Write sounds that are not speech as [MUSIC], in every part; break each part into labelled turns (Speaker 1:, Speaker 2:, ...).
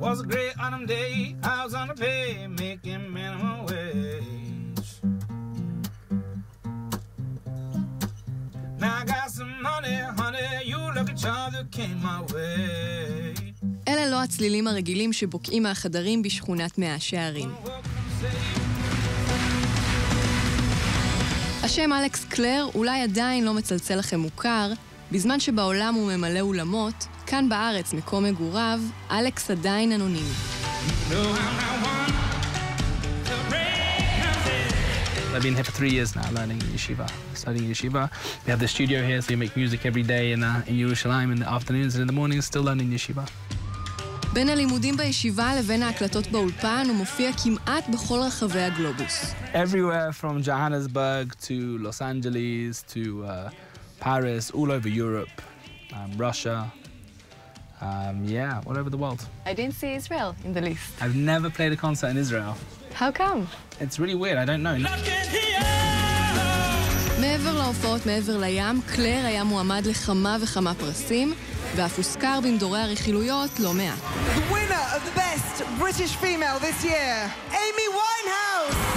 Speaker 1: Was a great autumn day, I was on the pay, making minimum wage. Now I got some money, honey, you lucky charm that came my way.
Speaker 2: אלה לא הצלילים הרגילים שבוקעים מהחדרים בשכונת מאה שערים. השם אלכס קלר אולי עדיין לא מצלצל לכם מוכר, בזמן שבעולם הוא ממלא אולמות, כאן בארץ, מקום מגוריו, אלכס עדיין אנונימי.
Speaker 3: I've been here for three years now, learning yeshiva, studying yeshiva. We have the studio here, so we make music every day in, uh, in Yerushalayim in the afternoons and in the mornings, still learning yeshiva.
Speaker 2: בין הלימודים בישיבה לבין ההקלטות באולפן הוא מופיע כמעט בכל רחבי הגלובוס.
Speaker 3: Everywhere from Johannesburg to Los Angeles to uh, Paris, all over Europe, um, Russia, um, yeah, all over the world.
Speaker 4: I didn't see Israel in the list.
Speaker 3: I've never played a concert in Israel.
Speaker 4: How come?
Speaker 3: It's really weird, I don't know.
Speaker 2: מעבר להופעות מעבר לים, קלר היה מועמד לכמה וכמה פרסים, ואף הוזכר במדורי הרכילויות לא מעט.
Speaker 5: The winner of the best British female this year, Amy Winehouse!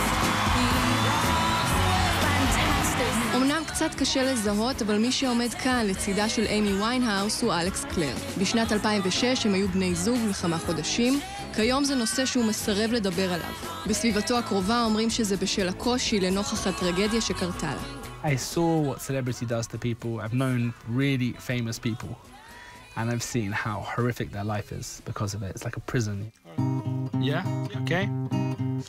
Speaker 2: אמנם קצת קשה לזהות, אבל מי שעומד כאן לצידה של איימי ויינהאוס הוא אלכס קלר. בשנת 2006 הם היו בני זוג לכמה חודשים. כיום זה נושא שהוא מסרב לדבר עליו. בסביבתו הקרובה אומרים שזה בשל הקושי לנוכח הטרגדיה שקרתה לה.
Speaker 3: I saw what celebrity does to people. I've known really famous people. And I've seen how horrific their life is because of it. It's like a prison. Yeah? Okay?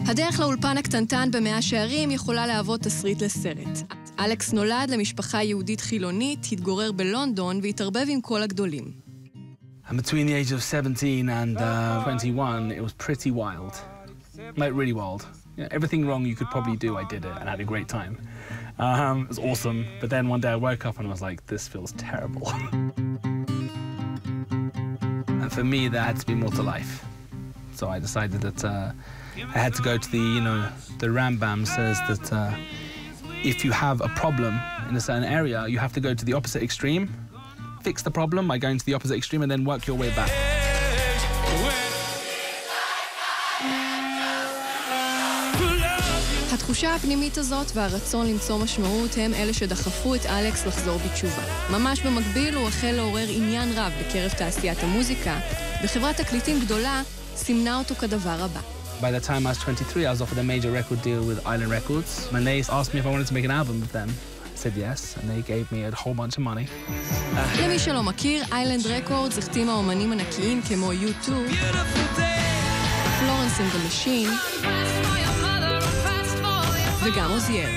Speaker 2: הדרך לאולפן הקטנטן במאה שערים יכולה להוות תסריט לסרט. אלכס נולד למשפחה יהודית חילונית, התגורר בלונדון והתערבב עם כל הגדולים.
Speaker 3: And between the age of 17 and uh, 21, it was pretty wild. Like, really wild. Yeah, everything wrong you could probably do, I did it and had a great time. Um, it was awesome. But then one day I woke up and I was like, this feels terrible. [LAUGHS] and for me, there had to be more to life. So I decided that uh, I had to go to the, you know, the Rambam says that uh, if you have a problem in a certain area, you have to go to the opposite extreme, fix the problem by going to the opposite extreme, and then work your way back.
Speaker 2: התחושה הפנימית הזאת והרצון למצוא משמעות הם אלה שדחפו את אלכס לחזור בתשובה. ממש במקביל הוא החל לעורר עניין רב בקרב תעשיית המוזיקה, וחברת תקליטים גדולה סימנה אותו כדבר הבא.
Speaker 3: By the time I was 23, I was offered a major record deal with Island Records. And they asked me if I wanted to make an album with them. I said yes, and they gave me a whole bunch of money.
Speaker 2: למי שלא מכיר, Island Records החתימה אומנים ענקיים כמו U2, Florence and the Machine, וגם עוזיאל.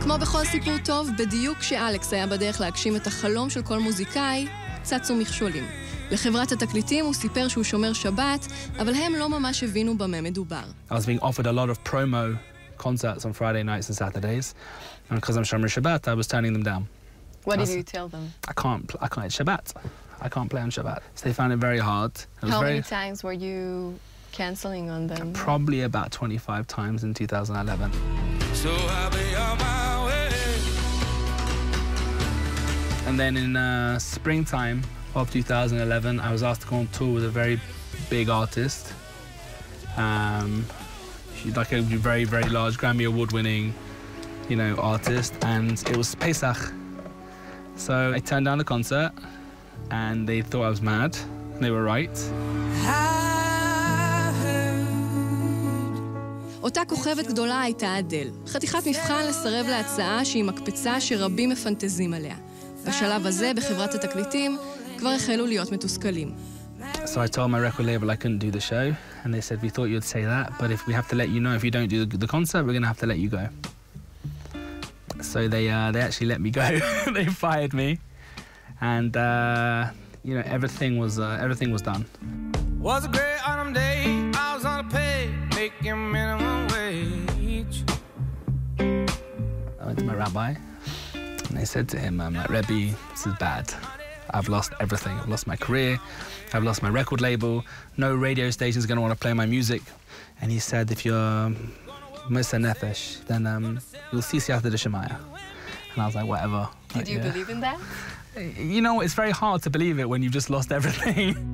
Speaker 2: כמו בכל סיפור טוב, בדיוק כשאלכס היה בדרך להגשים את החלום של כל מוזיקאי, צצו מכשולים. לחברת התקליטים הוא סיפר שהוא שומר שבת, אבל הם לא ממש הבינו במה מדובר.
Speaker 3: I was being offered a lot of promo concerts on Friday nights and Saturdays. And because I'm Shomer Shabbat, I was turning them down.
Speaker 4: What did
Speaker 3: Awesome.
Speaker 4: you tell them?
Speaker 3: I can't, pl- I can't, it's Shabbat. I can't play on Shabbat. So they found it very hard. It was
Speaker 4: How
Speaker 3: very,
Speaker 4: many times were you canceling on them?
Speaker 3: Probably about 25 times in 2011.
Speaker 1: So I'll be on my way.
Speaker 3: And then in uh, springtime of 2011, I was asked to go on tour with a very big artist. Um, she's like a very, very large Grammy award winning, you know, artist. And it was Pesach. So I turned down the concert and they thought I was mad. They were right.
Speaker 2: אותה כוכבת גדולה הייתה אדל. חתיכת מבחן לסרב להצעה שהיא מקפצה שרבים מפנטזים עליה. בשלב הזה, בחברת התקליטים, כבר החלו להיות מתוסכלים.
Speaker 3: So I told my record label I couldn't do the show, and they said, We thought you'd say that, but if we have to let you know if you don't do the, the concert, we're going to have to let you go. So they, uh, they actually let me go. [LAUGHS] they fired me, and uh, you know everything was uh, everything was done.
Speaker 1: Was a great autumn day. I was on a pay, making minimum wage.
Speaker 3: I went to my rabbi, and they said to him, um, like, Rebbe, this is bad. I've lost everything. I've lost my career. I've lost my record label. No radio station's going to want to play my music. And he said, if you're Mr. Nefesh, then um, you'll see Siyata de Shemaya. And I was like, whatever.
Speaker 4: Did
Speaker 3: Like,
Speaker 4: you
Speaker 3: yeah.
Speaker 4: believe in that? [LAUGHS]
Speaker 3: You know, it's very hard to believe it when you've just lost everything. [LAUGHS]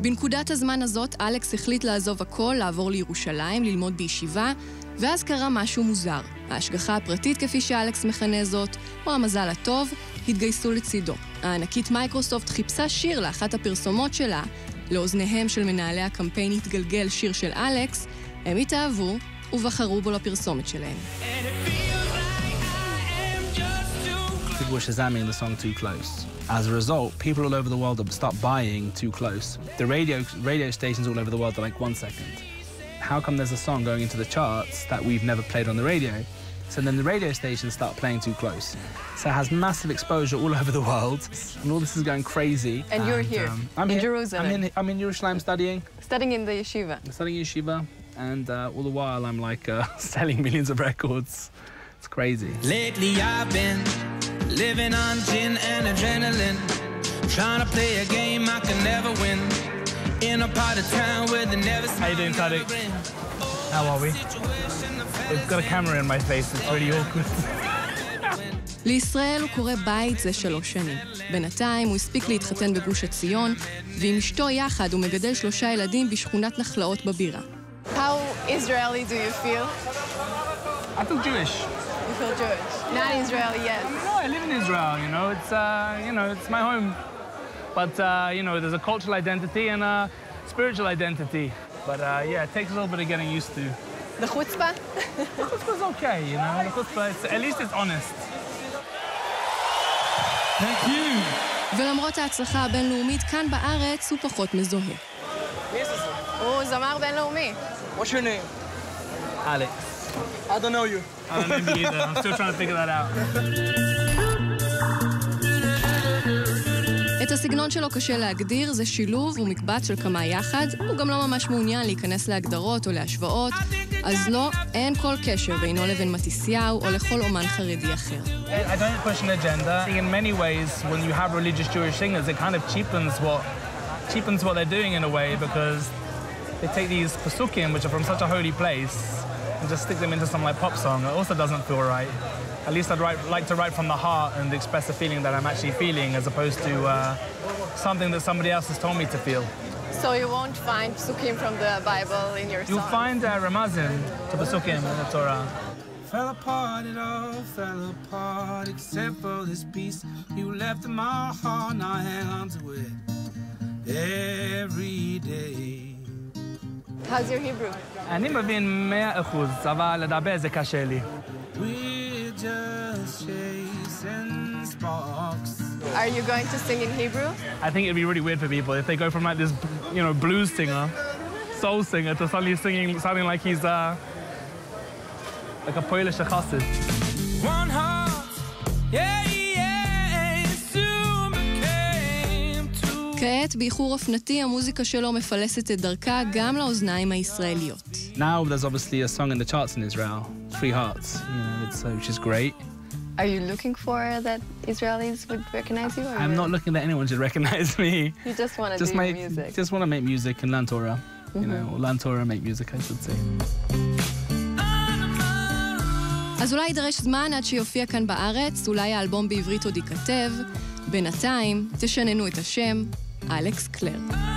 Speaker 2: בנקודת הזמן הזאת, אלכס החליט לעזוב הכל, לעבור לירושלים, ללמוד בישיבה, ואז קרה משהו מוזר. ההשגחה הפרטית, כפי שאלכס מכנה זאת, או המזל הטוב, התגייסו לצידו. הענקית מייקרוסופט חיפשה שיר לאחת הפרסומות שלה, לאוזניהם של מנהלי הקמפיין התגלגל שיר של אלכס, הם התאהבו ובחרו בו לפרסומת שלהם.
Speaker 3: People were shazamming the song Too Close. As a result, people all over the world start buying Too Close. The radio, radio stations all over the world are like, one second. How come there's a song going into the charts that we've never played on the radio? So then the radio stations start playing Too Close. So it has massive exposure all [LAUGHS] over the world. And all this is going crazy. um,
Speaker 4: And you're here,
Speaker 3: I'm
Speaker 4: in
Speaker 3: here.
Speaker 4: Jerusalem.
Speaker 3: I'm in, I'm in Jerusalem studying.
Speaker 4: Studying in the yeshiva.
Speaker 3: I'm studying yeshiva. And uh, all the while, I'm like uh, [LAUGHS] selling millions of records. It's crazy.
Speaker 1: Lately I've been living on gin and adrenaline. Trying to play a game I can never win. In a part of town where they never
Speaker 3: How you doing, Tariq? How are we? We've got a camera in my face, it's really awkward.
Speaker 2: לישראל הוא קורא בית זה שלוש שנים. בינתיים הוא הספיק להתחתן בגוש עציון, ועם אשתו יחד הוא מגדל שלושה ילדים בשכונת נחלאות בבירה.
Speaker 4: How Israeli do you feel?
Speaker 3: I feel Jewish.
Speaker 4: Feel Jewish. Not Israeli yet.
Speaker 3: No, I live in Israel, you know, it's, uh, you know, it's my home. But, uh, you know, there's a cultural identity and a spiritual identity. But, uh, yeah, it takes a little bit of getting used to.
Speaker 4: The chutzpah?
Speaker 3: Chutzpah's okay, you know, the chutzpah, it's, at least it's honest.
Speaker 1: Thank you.
Speaker 2: ולמרות ההצלחה הבינלאומית, כאן בארץ הוא פחות מזוהה.
Speaker 4: הוא זמר בינלאומי.
Speaker 6: What's your name?
Speaker 3: Alex.
Speaker 6: I don't know you.
Speaker 3: I don't know me either, I'm still trying to figure that out.
Speaker 2: את הסגנון שלו קשה להגדיר, זה שילוב ומקבץ של כמה יחד. הוא גם לא ממש מעוניין להיכנס להגדרות או להשוואות, אז לא, אין כל קשר בינו לבין מתיסיהו או לכל אומן חרדי אחר.
Speaker 3: I don't question the gender. In many ways, when you have religious Jewish singers, it kind of cheapens what cheapens what they're doing in a way because they take these pasukim, which are from such a holy place, and just stick them into some like pop song. It also doesn't feel right. At least I'd write, like to write from the heart and express the feeling that I'm actually feeling, as opposed to uh, something that somebody else has told me to feel.
Speaker 4: So you won't find psukim from the Bible in your
Speaker 3: You'll
Speaker 4: song.
Speaker 3: find uh, ramazim to pasukim in the Torah.
Speaker 1: Fell apart, it all fell apart except for this piece you left in my heart. Now I hang on to it every day.
Speaker 4: How's your Hebrew?
Speaker 3: אני מבין מאה אחוז, אבל לדבר זה קשה לי.
Speaker 1: We're just chasing sparks.
Speaker 4: Are you going to sing in Hebrew?
Speaker 3: I think it'd be really weird for people if they go from like this, you know, blues singer, soul singer, to suddenly singing, sounding like he's uh, like a Polish chassid.
Speaker 2: כעת, באיחור אופנתי, המוזיקה שלו מפלסת את דרכה גם לאוזניים הישראליות.
Speaker 3: Now there's obviously a song in the charts in Israel, Free Hearts, you know, it's, uh, which is great.
Speaker 4: Are you looking for that Israelis would recognize you? Or
Speaker 3: I'm not looking that anyone should recognize me.
Speaker 4: You just want to
Speaker 3: just
Speaker 4: do
Speaker 3: make,
Speaker 4: music.
Speaker 3: just want to make music and learn Torah, you know, or learn Torah, make music, I should say.
Speaker 2: אז אולי יידרש זמן עד שיופיע כאן בארץ, אולי האלבום בעברית עוד ייכתב. בינתיים, תשננו את השם, אלכס קלר.